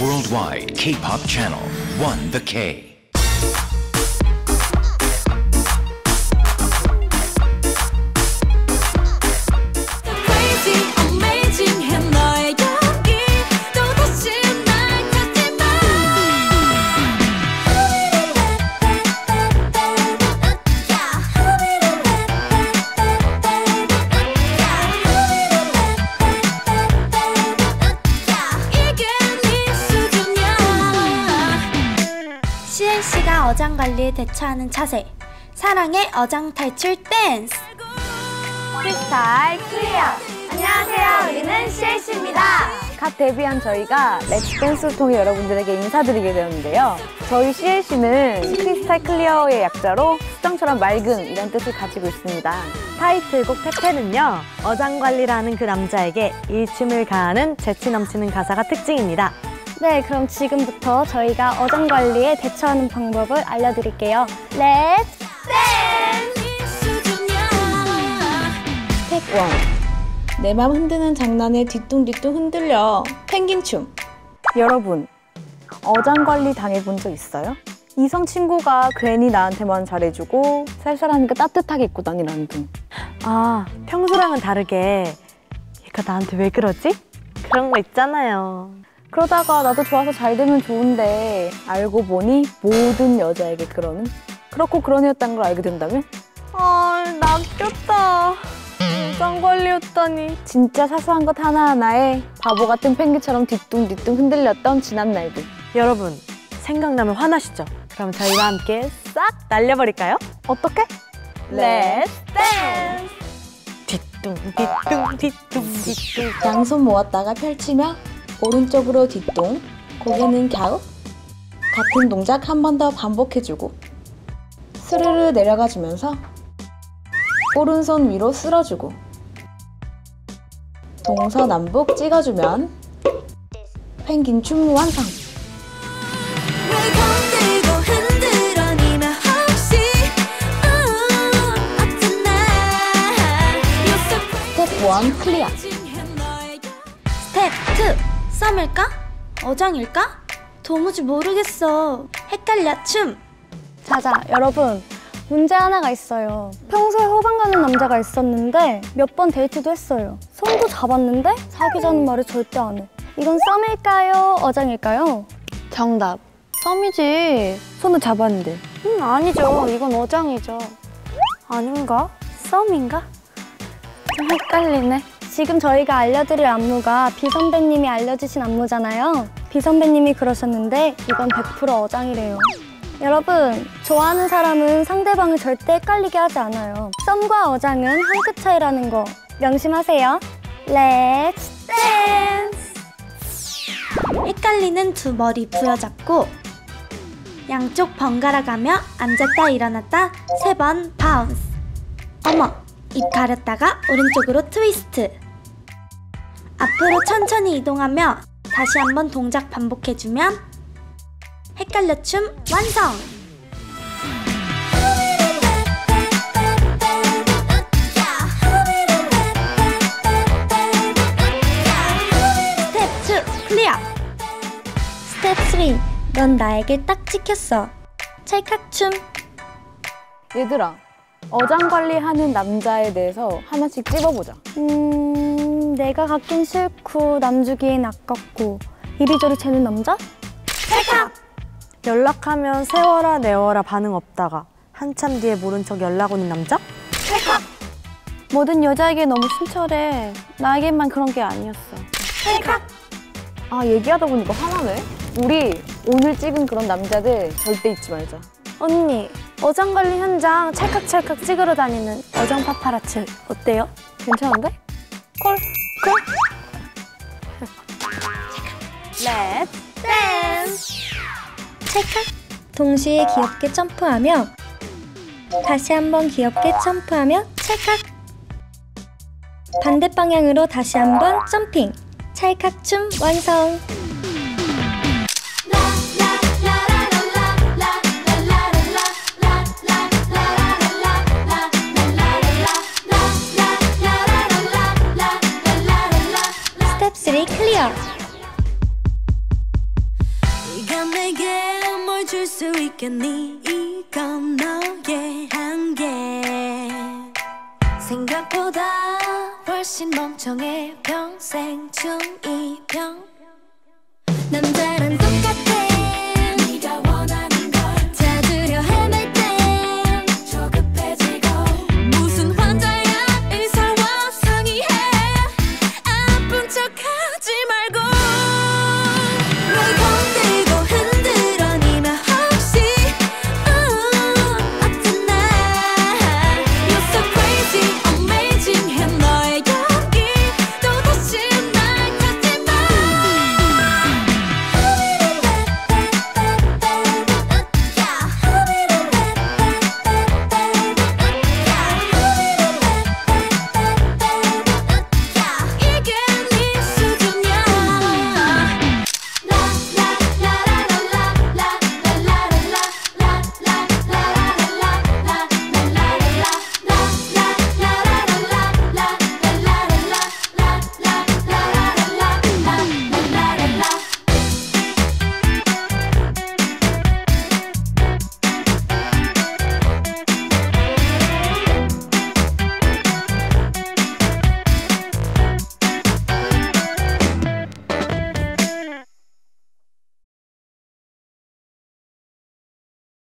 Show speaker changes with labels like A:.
A: worldwide K-pop channel, One The K.
B: 관리에 대처하는 자세. 사랑의 어장 탈출 댄스.
C: Crystal clear! 안녕하세요. 우리는 CLC입니다. 갓 데뷔한 저희가 Let's Dance를 통해 여러분들에게 인사드리게 되었는데요. 저희 CLC는 Crystal Clear의 약자로 수정처럼 맑은 이런 뜻을 가지고 있습니다.
D: 타이틀곡 페페는요 어장관리라는 그 남자에게 일침을 가하는 재치 넘치는 가사가 특징입니다
E: 네, 그럼 지금부터 저희가 어장 관리에 대처하는 방법을 알려드릴게요. Let's
F: dance 수준이야
C: 스텝 1. 내 맘 흔드는 장난에 뒤뚱뒤뚱 흔들려. 펭귄춤. 여러분, 어장 관리 당해본 적 있어요? 이성 친구가 괜히 나한테만 잘해주고 쌀쌀하니까 따뜻하게 입고 다니라는 등.
D: 아 평소랑은 다르게 얘가 나한테 왜 그러지? 그런 거 있잖아요
C: 그러다가 나도 좋아서 잘 되면 좋은데 알고 보니 모든 여자에게 그러는 그렇고 그런 애였다는 걸 알게 된다면?
D: 아 낚였다. 어장관리였다니.
C: 진짜 사소한 것 하나하나에 바보 같은 펭귄처럼 뒤뚱뒤뚱 흔들렸던 지난 날들.
D: 여러분 생각나면 화나시죠? 그럼 저희와 함께 싹 날려버릴까요?
C: 어떻게?
D: Let's dance 뒤뚱 뒤뚱 뒤뚱 뒤뚱.
C: 양손 모았다가 펼치며 오른쪽으로 뒤뚱 고개는 갸웃 같은 동작 한 번 더 반복해주고 스르르 내려가주면서 오른손 위로 쓸어주고 동서남북 찍어주면 펭귄 춤 완성!
F: 어,
C: 스텝 1
B: clear Step 2. 썸일까? 어장일까? 도무지 모르겠어. 헷갈려 춤.
E: 자자, 여러분. 문제 하나가 있어요. 평소에 호감 가는 남자가 있었는데 몇 번 데이트도 했어요. 손도 잡았는데 사귀자는 말을 절대 안 해. 이건 썸일까요? 어장일까요?
C: 정답 썸이지 손을 잡았는데
E: 음, 아니죠. 이건 어장이죠.
B: 아닌가? 썸인가?
E: 좀 헷갈리네. 지금 저희가 알려드릴 안무가 비 선배님이 알려주신 안무잖아요. 비 선배님이 그러셨는데 이건 100% 어장이래요. 여러분, 좋아하는 사람은 상대방을 절대 헷갈리게 하지 않아요. 썸과 어장은 한 끗 차이라는 거 명심하세요. Let's dance!
B: 헷갈리는 두 머리 부여잡고 양쪽 번갈아 가며 앉았다 일어났다 세 번 bounce. 어머, 입 가렸다가 오른쪽으로 트위스트. 앞으로 천천히 이동하며 다시 한번 동작 반복해주면 헷갈려 춤 완성! 스텝 2 클리어! 스텝 3넌 나에게 딱 찍혔어. 찰칵춤.
C: 얘들아 어장 관리하는 남자에 대해서 하나씩 찝어보자
E: 음, 내가 갖긴 싫고 남 주기엔 아깝고 이리저리 재는 남자?
D: 연락하면 세월아 네월아 반응 없다가 한참 뒤에 모른 척 연락 오는 남자?
E: 모든 여자에게 너무 친절해. 나에게만 그런 게 아니었어.
C: 아 얘기하다 보니까 화나네 우리 오늘 찍은 그런 남자들 절대 잊지 말자
E: 언니, 어장관리 현장 찰칵찰칵 찍으러 다니는 어장 파파라치 어때요?
C: 괜찮은데?
D: Call?
E: Let's dance! 찰칵! 동시에 귀엽게 점프하며 다시 한번 귀엽게 점프하며 찰칵! 반대 방향으로 다시 한번 점핑! 찰칵춤 완성! clear
F: 네가 내게 뭘 줄 수 있겠니 이건 너의 한계. 생각보다 훨씬 멍청해. 평생 중이병 남자랑 똑같아.